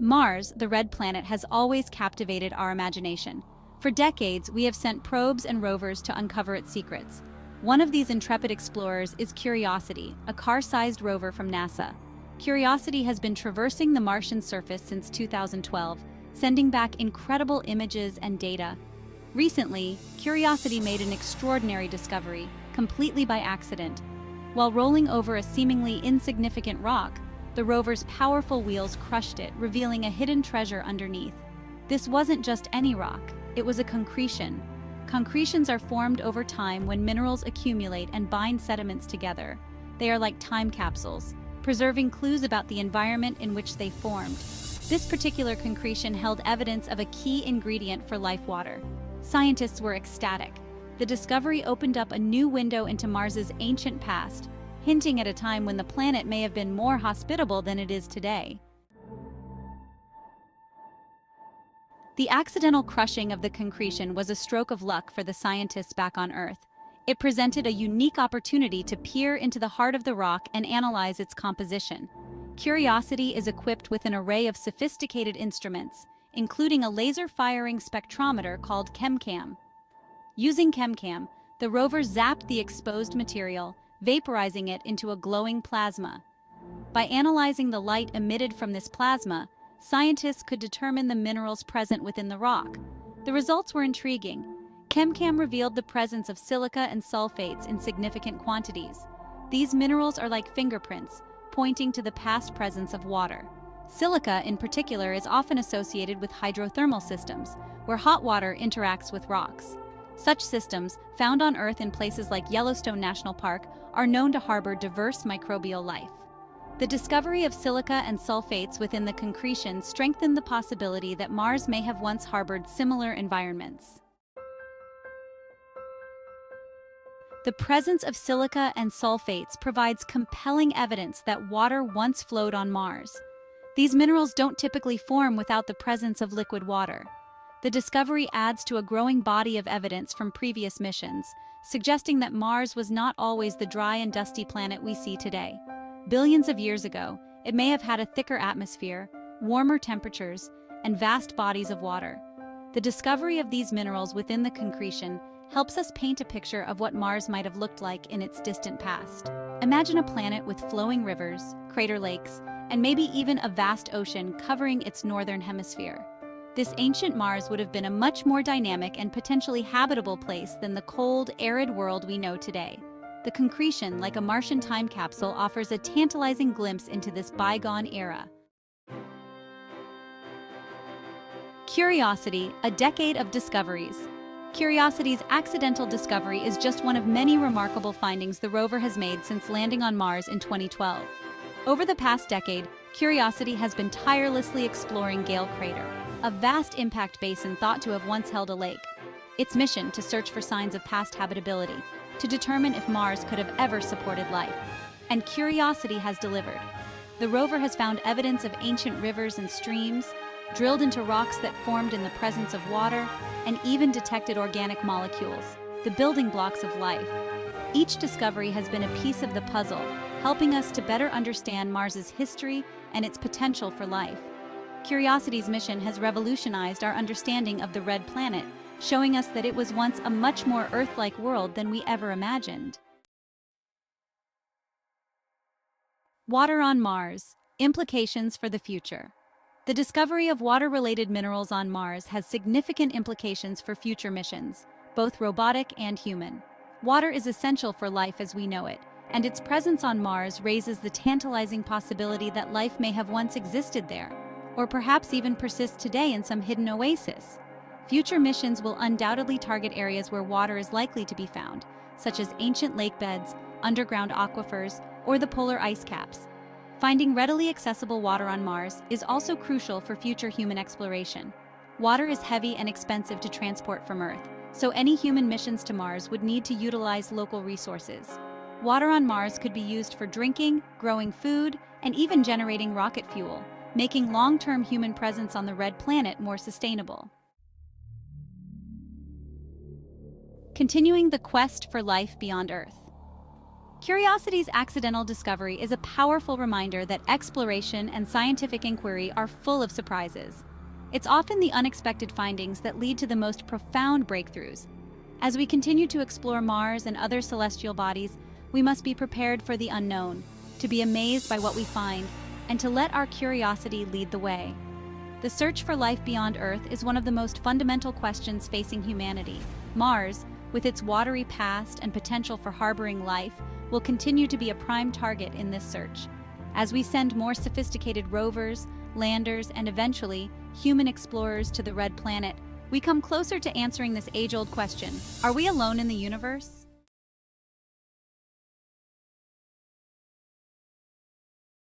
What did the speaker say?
Mars, the red planet, has always captivated our imagination. For decades, we have sent probes and rovers to uncover its secrets. One of these intrepid explorers is Curiosity, a car-sized rover from NASA. Curiosity has been traversing the Martian surface since 2012, sending back incredible images and data. Recently, Curiosity made an extraordinary discovery, completely by accident. While rolling over a seemingly insignificant rock, the rover's powerful wheels crushed it, revealing a hidden treasure underneath. This wasn't just any rock, it was a concretion. Concretions are formed over time when minerals accumulate and bind sediments together. They are like time capsules, preserving clues about the environment in which they formed. This particular concretion held evidence of a key ingredient for life water. Scientists were ecstatic. The discovery opened up a new window into Mars's ancient past, hinting at a time when the planet may have been more hospitable than it is today. The accidental crushing of the concretion was a stroke of luck for the scientists back on Earth. It presented a unique opportunity to peer into the heart of the rock and analyze its composition. Curiosity is equipped with an array of sophisticated instruments, including a laser-firing spectrometer called ChemCam. Using ChemCam, the rover zapped the exposed material vaporizing it into a glowing plasma. By analyzing the light emitted from this plasma, scientists could determine the minerals present within the rock. The results were intriguing. ChemCam revealed the presence of silica and sulfates in significant quantities. These minerals are like fingerprints, pointing to the past presence of water. Silica, in particular, is often associated with hydrothermal systems, where hot water interacts with rocks. Such systems, found on Earth in places like Yellowstone National Park, are known to harbor diverse microbial life. The discovery of silica and sulfates within the concretion strengthened the possibility that Mars may have once harbored similar environments. The presence of silica and sulfates provides compelling evidence that water once flowed on Mars. These minerals don't typically form without the presence of liquid water. The discovery adds to a growing body of evidence from previous missions, suggesting that Mars was not always the dry and dusty planet we see today. Billions of years ago, it may have had a thicker atmosphere, warmer temperatures, and vast bodies of water. The discovery of these minerals within the concretion helps us paint a picture of what Mars might have looked like in its distant past. Imagine a planet with flowing rivers, crater lakes, and maybe even a vast ocean covering its northern hemisphere. This ancient Mars would have been a much more dynamic and potentially habitable place than the cold, arid world we know today. The concretion, like a Martian time capsule, offers a tantalizing glimpse into this bygone era. Curiosity, a decade of discoveries. Curiosity's accidental discovery is just one of many remarkable findings the rover has made since landing on Mars in 2012. Over the past decade, Curiosity has been tirelessly exploring Gale Crater, a vast impact basin thought to have once held a lake. Its mission to search for signs of past habitability, to determine if Mars could have ever supported life. And Curiosity has delivered. The rover has found evidence of ancient rivers and streams, drilled into rocks that formed in the presence of water, and even detected organic molecules, the building blocks of life. Each discovery has been a piece of the puzzle, helping us to better understand Mars's history and its potential for life. Curiosity's mission has revolutionized our understanding of the red planet, showing us that it was once a much more Earth-like world than we ever imagined. Water on Mars. Implications for the future. The discovery of water-related minerals on Mars has significant implications for future missions, both robotic and human. Water is essential for life as we know it, and its presence on Mars raises the tantalizing possibility that life may have once existed there or perhaps even persist today in some hidden oasis. Future missions will undoubtedly target areas where water is likely to be found, such as ancient lake beds, underground aquifers, or the polar ice caps. Finding readily accessible water on Mars is also crucial for future human exploration. Water is heavy and expensive to transport from Earth, so any human missions to Mars would need to utilize local resources. Water on Mars could be used for drinking, growing food, and even generating rocket fuel, making long-term human presence on the red planet more sustainable. Continuing the quest for life beyond Earth. Curiosity's accidental discovery is a powerful reminder that exploration and scientific inquiry are full of surprises. It's often the unexpected findings that lead to the most profound breakthroughs. As we continue to explore Mars and other celestial bodies, we must be prepared for the unknown, to be amazed by what we find, and to let our curiosity lead the way. The search for life beyond Earth is one of the most fundamental questions facing humanity. Mars, with its watery past and potential for harboring life, will continue to be a prime target in this search. As we send more sophisticated rovers, landers, and eventually human explorers to the Red Planet, we come closer to answering this age-old question, are we alone in the universe?